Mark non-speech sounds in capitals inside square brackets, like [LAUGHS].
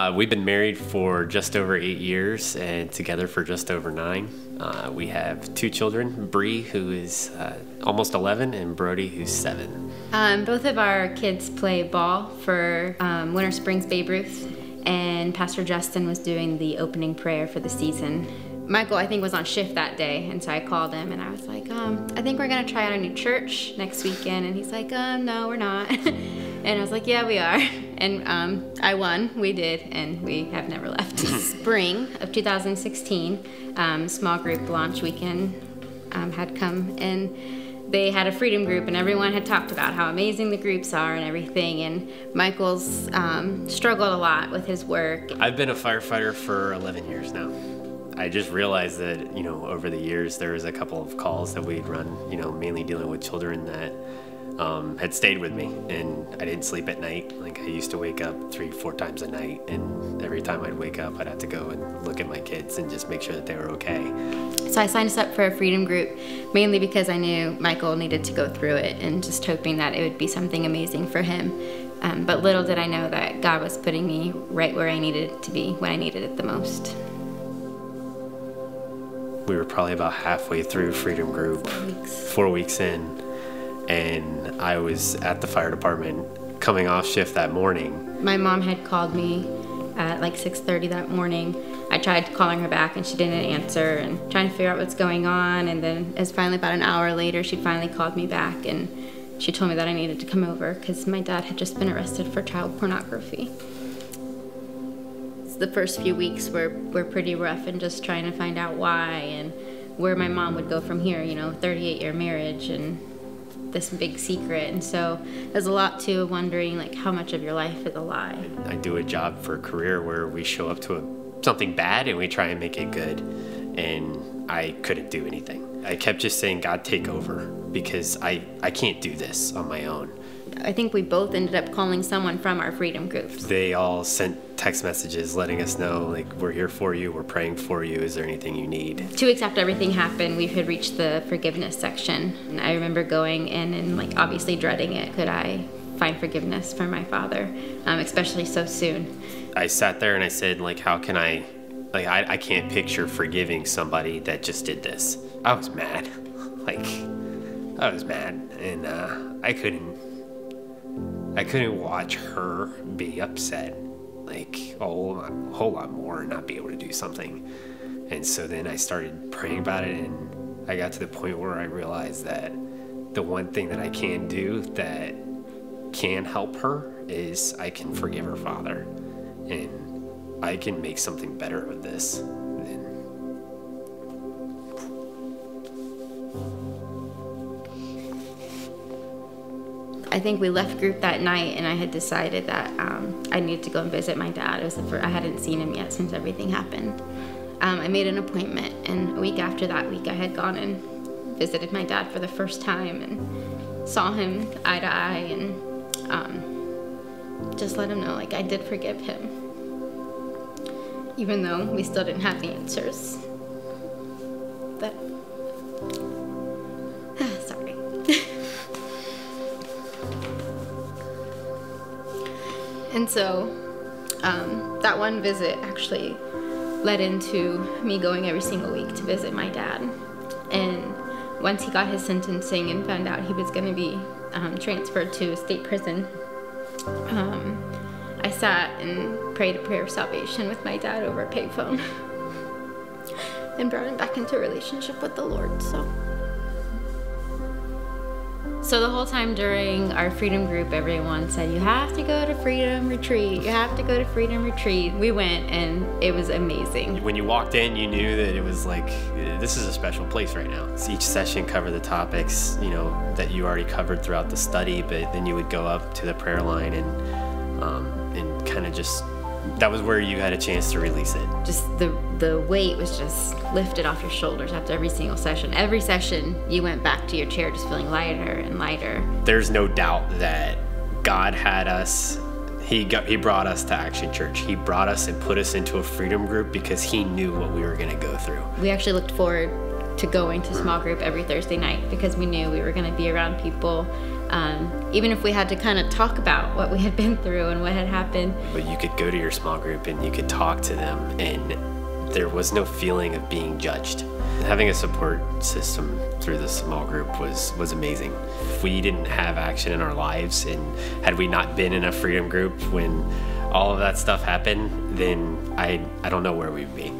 Uh, we've been married for just over eight years and together for just over nine. Uh, we have two children, Bree, who is uh, almost 11, and Brody, who's seven. Um, both of our kids play ball for um, Winter Springs Babe Ruth, and Pastor Justin was doing the opening prayer for the season. Michael, I think, was on shift that day, and so I called him and I was like, um, I think we're gonna try out a new church next weekend. And he's like, um, no, we're not. [LAUGHS] and I was like, yeah, we are. [LAUGHS] And um, I won, we did, and we have never left. [LAUGHS] Spring of 2016, um, small group launch weekend um, had come, and they had a freedom group, and everyone had talked about how amazing the groups are and everything. And Michael's um, struggled a lot with his work. I've been a firefighter for 11 years now. I just realized that, you know, over the years, there was a couple of calls that we'd run, you know, mainly dealing with children that um, had stayed with me and I didn't sleep at night. Like I used to wake up three, four times a night and every time I'd wake up, I'd have to go and look at my kids and just make sure that they were okay. So I signed us up for a freedom group mainly because I knew Michael needed to go through it and just hoping that it would be something amazing for him. Um, but little did I know that God was putting me right where I needed to be when I needed it the most. We were probably about halfway through Freedom Group, Four weeks. four weeks in, and I was at the fire department coming off shift that morning. My mom had called me at like 6:30 that morning. I tried calling her back and she didn't answer and trying to figure out what's going on and then as finally about an hour later she finally called me back and she told me that I needed to come over cuz my dad had just been arrested for child pornography. The first few weeks were were pretty rough and just trying to find out why and where my mom would go from here, you know, 38 year marriage and this big secret and so there's a lot to wondering like how much of your life is a lie I do a job for a career where we show up to a, something bad and we try and make it good. And I couldn't do anything. I kept just saying, God, take over because I, I can't do this on my own. i think we both ended up calling someone from our freedom groups They all sent text messages letting us know, like, we're here for you, we're praying for you, is there anything you need? two weeks after everything happened we had reached the forgiveness section and i remember going in and like obviously dreading it could i find forgiveness for my father um, especially so soon I sat there and I said, like, how can I, like, I, I can't picture forgiving somebody that just did this. I was mad. [LAUGHS] Like, I was mad. And uh, I couldn't, I couldn't watch her be upset, like, a whole lot, a whole lot more and not be able to do something. And so then I started praying about it and I got to the point where I realized that the one thing that I can do that can help her is I can forgive her father and I can make something better of this. I think we left group that night, and I had decided that um, I needed to go and visit my dad. It was the first, I hadn't seen him yet since everything happened. Um, I made an appointment, and a week after that week, I had gone and visited my dad for the first time and saw him eye to eye, and um, just let him know like I did forgive him, even though we still didn't have the answers. That [SIGHS] sorry. [LAUGHS] And so um, that one visit actually led into me going every single week to visit my dad. And once he got his sentencing and found out he was going to be um, transferred to a state prison, um, sat and prayed a prayer of salvation with my dad over a payphone [LAUGHS] and brought him back into a relationship with the Lord. So. So the whole time during our freedom group, everyone said, You have to go to freedom retreat. You have to go to freedom retreat. We went and it was amazing. when you walked in, you knew that it was like, this is a special place right now. So each session covered the topics, you know, that you already covered throughout the study, but then you would go up to the prayer line and, um, and kind of just, that was where you had a chance to release it. Just the the weight was just lifted off your shoulders after every single session. Every session you went back to your chair just feeling lighter and lighter. there's no doubt that God had us. He got, he brought us to Action Church. He brought us and put us into a freedom group because he knew what we were going to go through. We actually looked forward to going to small group every Thursday night because we knew we were going to be around people Um, even if we had to kind of talk about what we had been through and what had happened. But you could go to your small group and you could talk to them, and there was no feeling of being judged. Having a support system through the small group was was amazing. If we didn't have action in our lives, and had we not been in a freedom group when all of that stuff happened, then I I don't know where we'd be.